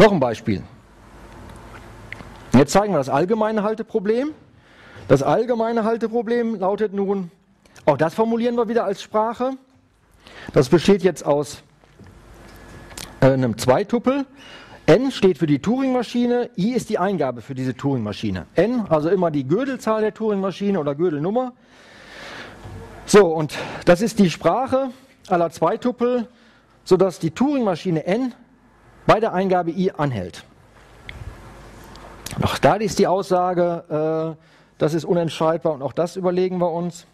Noch ein Beispiel. Jetzt zeigen wir das allgemeine Halteproblem. Das allgemeine Halteproblem lautet nun, auch das formulieren wir wieder als Sprache. Das besteht jetzt aus äh, einem Zweitupel. N steht für die Turing-Maschine, I ist die Eingabe für diese Turing-Maschine. N, also immer die Gödelzahl der Turing-Maschine oder Gödelnummer. So, und das ist die Sprache aller Zweitupel, sodass die Turing-Maschine N bei der Eingabe I anhält. Auch da ist die Aussage, äh, das ist unentscheidbar und auch das überlegen wir uns.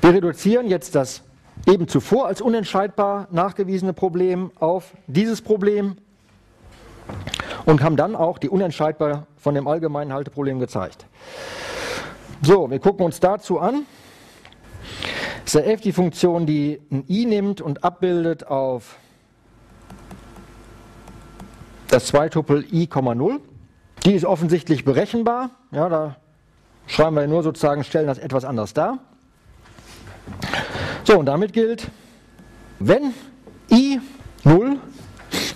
Wir reduzieren jetzt das eben zuvor als unentscheidbar nachgewiesene Problem auf dieses Problem und haben dann auch die unentscheidbar von dem allgemeinen Halteproblem gezeigt. So, wir gucken uns dazu an. Ist f die Funktion, die ein i nimmt und abbildet auf das Zweitupel i,0. Die ist offensichtlich berechenbar. Ja, da schreiben wir nur sozusagen, stellen das etwas anders dar. So, und damit gilt, wenn i 0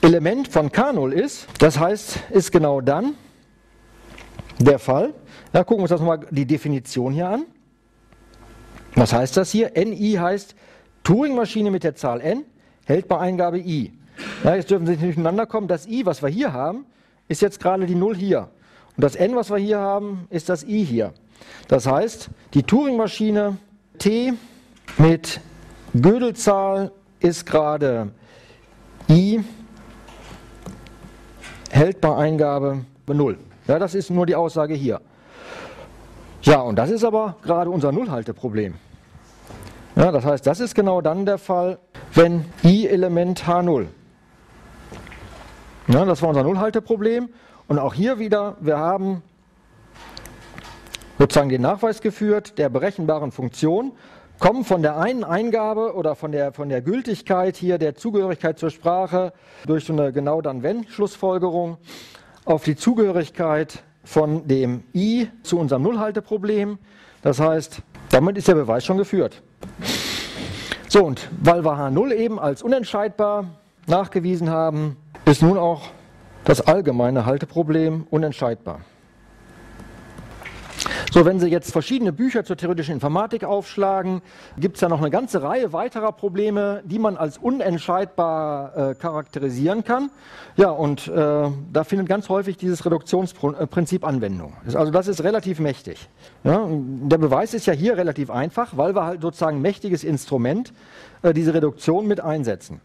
Element von k0 ist, das heißt, ist genau dann der Fall. Ja, gucken wir uns das nochmal die Definition hier an. Was heißt das hier? NI heißt Turing-Maschine mit der Zahl n hält bei Eingabe i. Ja, jetzt dürfen Sie nicht durcheinander kommen. Das i, was wir hier haben, ist jetzt gerade die 0 hier. Und das n, was wir hier haben, ist das i hier. Das heißt, die Turing-Maschine t mit Gödelzahl ist gerade i hält bei Eingabe 0. Ja, das ist nur die Aussage hier. Ja, und das ist aber gerade unser Nullhalteproblem. Ja, das heißt, das ist genau dann der Fall, wenn i-Element h0. Ja, das war unser Nullhalteproblem. Und auch hier wieder, wir haben sozusagen den Nachweis geführt der berechenbaren Funktion kommen von der einen Eingabe oder von der, von der Gültigkeit hier der Zugehörigkeit zur Sprache durch so eine genau dann wenn Schlussfolgerung auf die Zugehörigkeit von dem i zu unserem Nullhalteproblem. Das heißt, damit ist der Beweis schon geführt. So, und weil wir H0 eben als unentscheidbar nachgewiesen haben, ist nun auch das allgemeine Halteproblem unentscheidbar. So, wenn Sie jetzt verschiedene Bücher zur theoretischen Informatik aufschlagen, gibt es ja noch eine ganze Reihe weiterer Probleme, die man als unentscheidbar äh, charakterisieren kann. Ja, und äh, da findet ganz häufig dieses Reduktionsprinzip Anwendung. Also das ist relativ mächtig. Ja, der Beweis ist ja hier relativ einfach, weil wir halt sozusagen mächtiges Instrument, äh, diese Reduktion mit einsetzen.